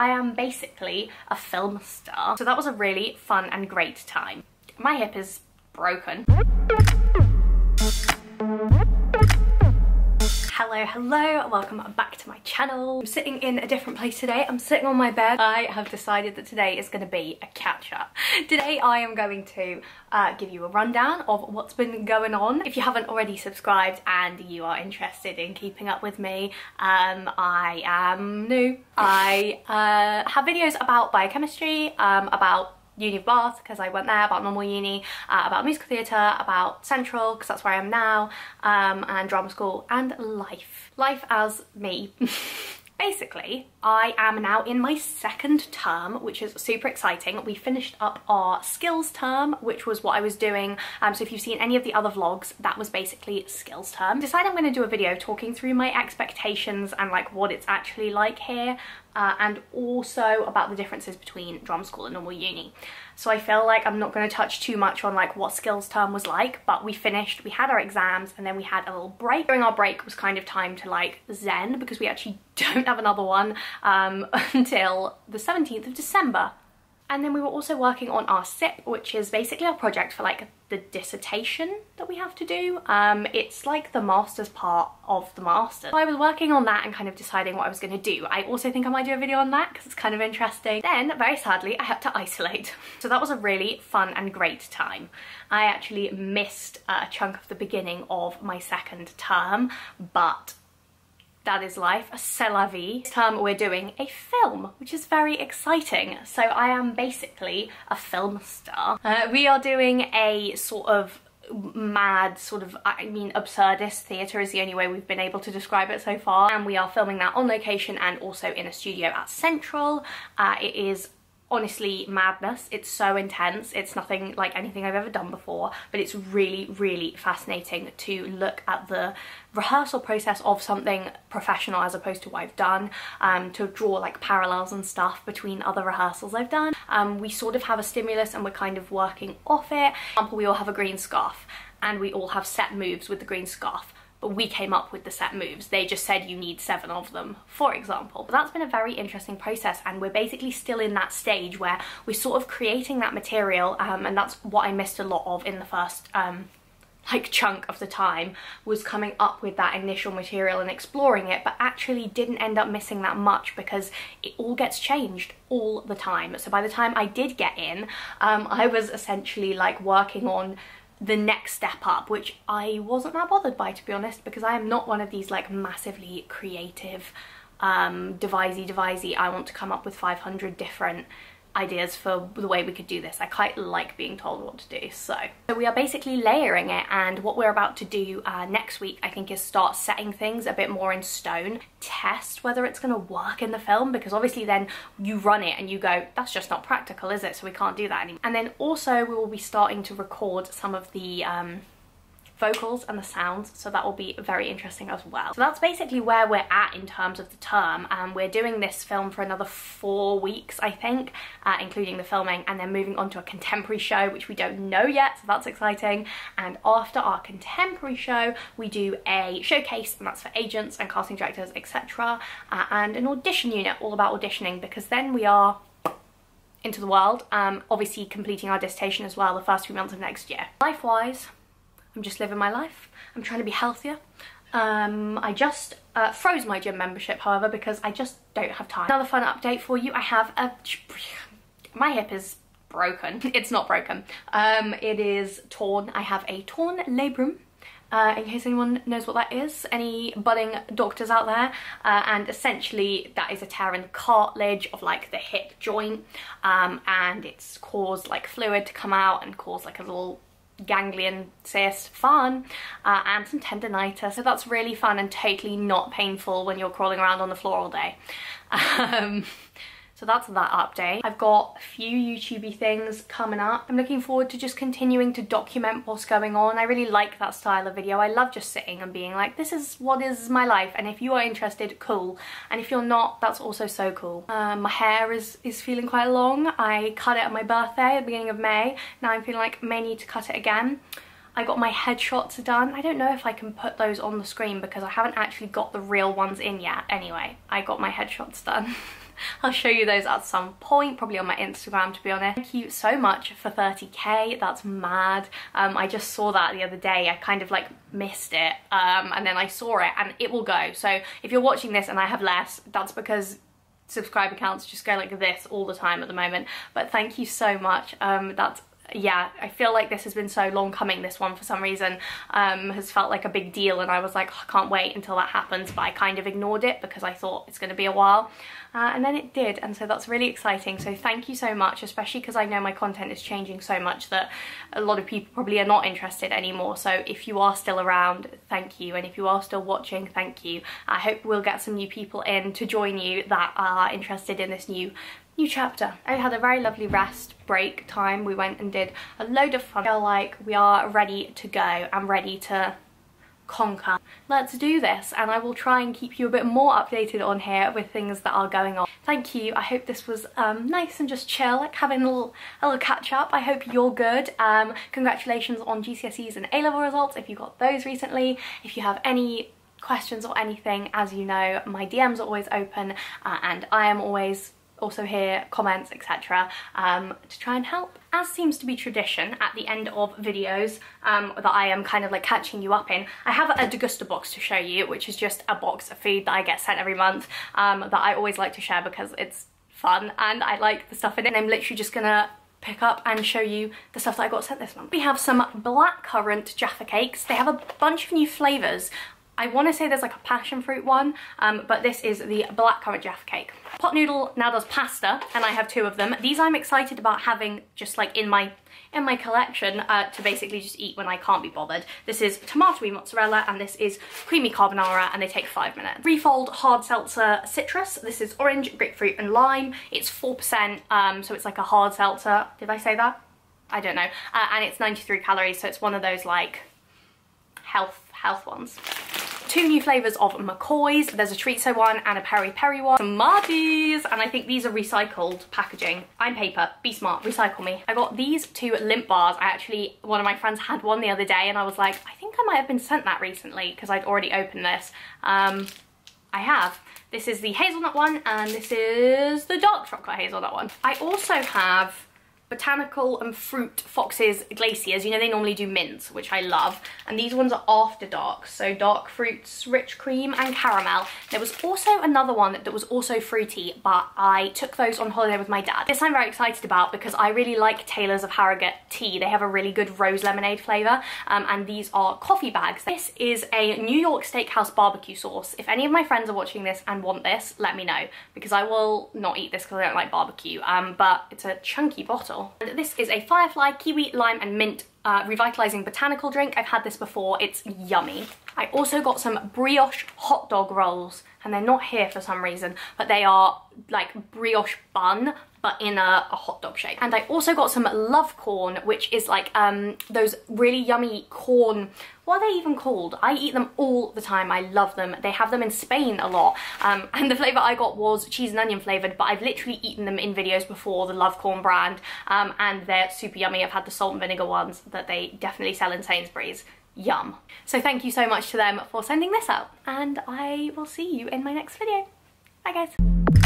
I am basically a film star. So that was a really fun and great time. My hip is broken. Hello, hello, welcome back to my channel. I'm sitting in a different place today. I'm sitting on my bed. I have decided that today is going to be a catch-up. Today I am going to uh, give you a rundown of what's been going on. If you haven't already subscribed and you are interested in keeping up with me, um, I am Noo. I uh, have videos about biochemistry, um, about Uni of Bath because I went there, about normal uni, uh, about musical theatre, about Central because that's where I am now, um, and drama school, and life. Life as me. Basically, I am now in my second term, which is super exciting. We finished up our skills term, which was what I was doing. Um, so if you've seen any of the other vlogs, that was basically skills term. Decide I'm going to do a video talking through my expectations and like what it's actually like here uh, and also about the differences between drama school and normal uni. So I feel like I'm not going to touch too much on like what skills term was like, but we finished, we had our exams and then we had a little break. During our break was kind of time to like zen because we actually don't have another one um, until the 17th of December. And then we were also working on our SIP, which is basically our project for like the dissertation that we have to do. Um, it's like the master's part of the master. So I was working on that and kind of deciding what I was going to do. I also think I might do a video on that because it's kind of interesting. Then, very sadly, I had to isolate. So that was a really fun and great time. I actually missed a chunk of the beginning of my second term, but that is life, c'est la vie. This term we're doing a film, which is very exciting. So I am basically a film star. Uh, we are doing a sort of mad sort of I mean absurdist theatre is the only way we've been able to describe it so far and we are filming that on location and also in a studio at Central. Uh, it is honestly madness. It's so intense. It's nothing like anything I've ever done before, but it's really, really fascinating to look at the rehearsal process of something professional as opposed to what I've done, um, to draw like parallels and stuff between other rehearsals I've done. Um, we sort of have a stimulus and we're kind of working off it. For example, we all have a green scarf and we all have set moves with the green scarf we came up with the set moves. They just said you need seven of them, for example. But that's been a very interesting process and we're basically still in that stage where we're sort of creating that material um, and that's what I missed a lot of in the first um, like chunk of the time was coming up with that initial material and exploring it but actually didn't end up missing that much because it all gets changed all the time so by the time I did get in um, I was essentially like working on the next step up, which I wasn't that bothered by to be honest, because I am not one of these like massively creative um, devisey devisey, I want to come up with 500 different ideas for the way we could do this. I quite like being told what to do. So, so we are basically layering it and what we're about to do uh, next week I think is start setting things a bit more in stone. Test whether it's going to work in the film because obviously then you run it and you go that's just not practical is it so we can't do that anymore. And then also we will be starting to record some of the um, vocals and the sounds so that will be very interesting as well. So that's basically where we're at in terms of the term and we're doing this film for another four weeks I think uh, including the filming and then moving on to a contemporary show which we don't know yet so that's exciting and after our contemporary show we do a showcase and that's for agents and casting directors etc uh, and an audition unit all about auditioning because then we are into the world, um, obviously completing our dissertation as well the first few months of next year. Life-wise, I'm just living my life. I'm trying to be healthier. Um, I just uh, froze my gym membership, however, because I just don't have time. Another fun update for you. I have a... My hip is broken. It's not broken. Um, it is torn. I have a torn labrum. Uh, in case anyone knows what that is, any budding doctors out there, uh, and essentially that is a tear in the cartilage of like the hip joint, um, and it's caused like fluid to come out and cause like a little ganglion cyst, fun, uh, and some tendonitis. So that's really fun and totally not painful when you're crawling around on the floor all day. Um, so that's that update. I've got a few YouTubey things coming up. I'm looking forward to just continuing to document what's going on. I really like that style of video. I love just sitting and being like, this is what is my life. And if you are interested, cool. And if you're not, that's also so cool. Um, my hair is, is feeling quite long. I cut it at my birthday at the beginning of May. Now I'm feeling like may need to cut it again. I got my headshots done. I don't know if I can put those on the screen because I haven't actually got the real ones in yet. Anyway, I got my headshots done. I'll show you those at some point, probably on my Instagram to be honest. Thank you so much for 30k, that's mad. Um, I just saw that the other day, I kind of like missed it um, and then I saw it and it will go. So if you're watching this and I have less, that's because subscriber counts just go like this all the time at the moment. But thank you so much, um, that's yeah, I feel like this has been so long coming, this one for some reason, um, has felt like a big deal and I was like, oh, I can't wait until that happens, but I kind of ignored it because I thought it's going to be a while. Uh, and then it did, and so that's really exciting. So thank you so much, especially because I know my content is changing so much that a lot of people probably are not interested anymore. So if you are still around, thank you. And if you are still watching, thank you. I hope we'll get some new people in to join you that are interested in this new new chapter. I had a very lovely rest break time. We went and did a load of fun. I feel like we are ready to go and ready to conquer. Let's do this and I will try and keep you a bit more updated on here with things that are going on. Thank you. I hope this was um, nice and just chill, like having a little, a little catch up. I hope you're good. Um, congratulations on GCSEs and A-level results if you got those recently. If you have any questions or anything, as you know, my DMs are always open uh, and I am always also hear comments, etc. Um, to try and help. As seems to be tradition at the end of videos um, that I am kind of like catching you up in, I have a degusta box to show you, which is just a box of food that I get sent every month um, that I always like to share because it's fun and I like the stuff in it. And I'm literally just gonna pick up and show you the stuff that I got sent this month. We have some blackcurrant Jaffa cakes. They have a bunch of new flavours. I want to say there's like a passion fruit one, um, but this is the blackcurrant Jaffa cake. Pot Noodle now does pasta, and I have two of them. These I'm excited about having just like in my in my collection uh, to basically just eat when I can't be bothered. This is tomatoey mozzarella and this is creamy carbonara and they take five minutes. Refold hard seltzer citrus. This is orange, grapefruit and lime. It's 4%, um, so it's like a hard seltzer. Did I say that? I don't know. Uh, and it's 93 calories, so it's one of those like health health ones two new flavours of McCoy's. There's a Chorizo one and a Peri Peri one. Some Smarties! And I think these are recycled packaging. I'm paper. Be smart. Recycle me. I got these two Lindt bars. I actually, one of my friends had one the other day and I was like, I think I might have been sent that recently because I'd already opened this. Um, I have. This is the hazelnut one and this is the dark chocolate hazelnut one. I also have botanical and fruit Fox's Glaciers you know they normally do mints which i love. And these ones are after dark so dark fruits rich cream and caramel. There was also another one that, was also fruity but i took those on holiday with my dad. This i'm very excited about because i really like taylor's of harrogate tea. They have a really good rose lemonade flavor um, and these are coffee bags. This is a new york steakhouse barbecue sauce. If any of my friends are watching this and want this let me know because i will not eat this because i don't like barbecue um, but it's a chunky and this is a Firefly Kiwi, Lime and Mint uh, revitalizing botanical drink. I've had this before, it's yummy. I also got some brioche hot dog rolls and they're not here for some reason, but they are like brioche bun, but in a, a, hot dog shape. And I also got some love corn, which is like um, those really yummy corn, what are they even called? I eat them all the time, I love them. They have them in Spain a lot. Um, and the flavour I got was cheese and onion flavoured, but I've literally eaten them in videos before, the love corn brand, um, and they're super yummy. I've had the salt and vinegar ones that they definitely sell in Sainsbury's. Yum. So thank you so much to them for sending this out, and I will see you in my next video. Bye guys.